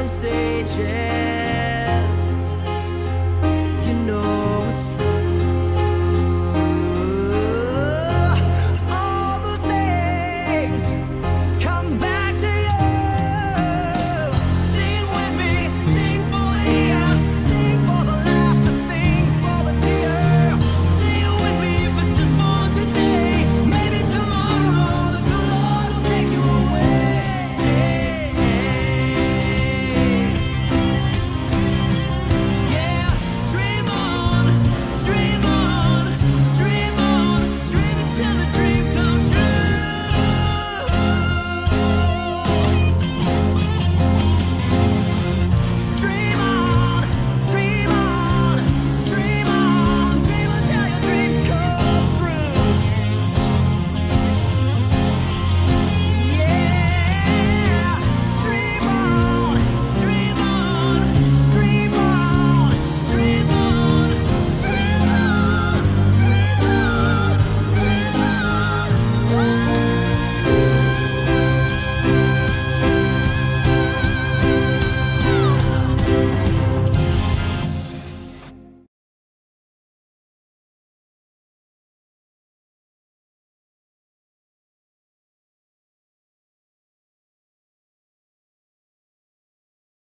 from sages.